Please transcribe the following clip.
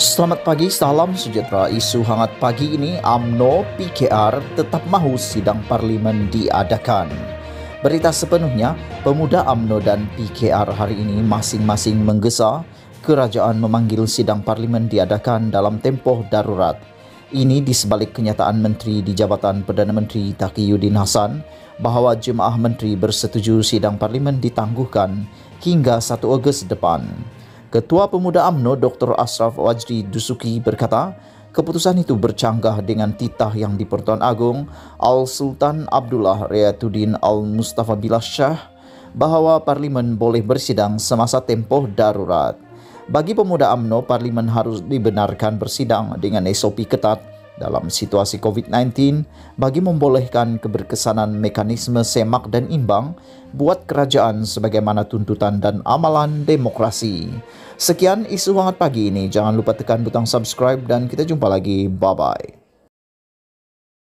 Selamat pagi, salam sejahtera. Isu hangat pagi ini, AMNO PKR tetap mahu sidang parlimen diadakan. Berita sepenuhnya, pemuda AMNO dan PKR hari ini masing-masing menggesa kerajaan memanggil sidang parlimen diadakan dalam tempoh darurat. Ini di sebalik kenyataan Menteri di Jabatan Perdana Menteri Taqiyuddin Hasan bahawa jemaah menteri bersetuju sidang parlimen ditangguhkan hingga 1 Ogos depan. Ketua Pemuda AMNO Dr. Asraf Wajri Dusuki berkata, keputusan itu bercanggah dengan titah yang di Pertuan Agong Al-Sultan Abdullah Riyatuddin Al-Mustafa Billah Shah bahawa Parlimen boleh bersidang semasa tempoh darurat. Bagi pemuda AMNO, Parlimen harus dibenarkan bersidang dengan SOP ketat dalam situasi COVID-19 bagi membolehkan keberkesanan mekanisme semak dan imbang buat kerajaan sebagaimana tuntutan dan amalan demokrasi. Sekian isu hangat pagi ini. Jangan lupa tekan butang subscribe dan kita jumpa lagi. Bye-bye.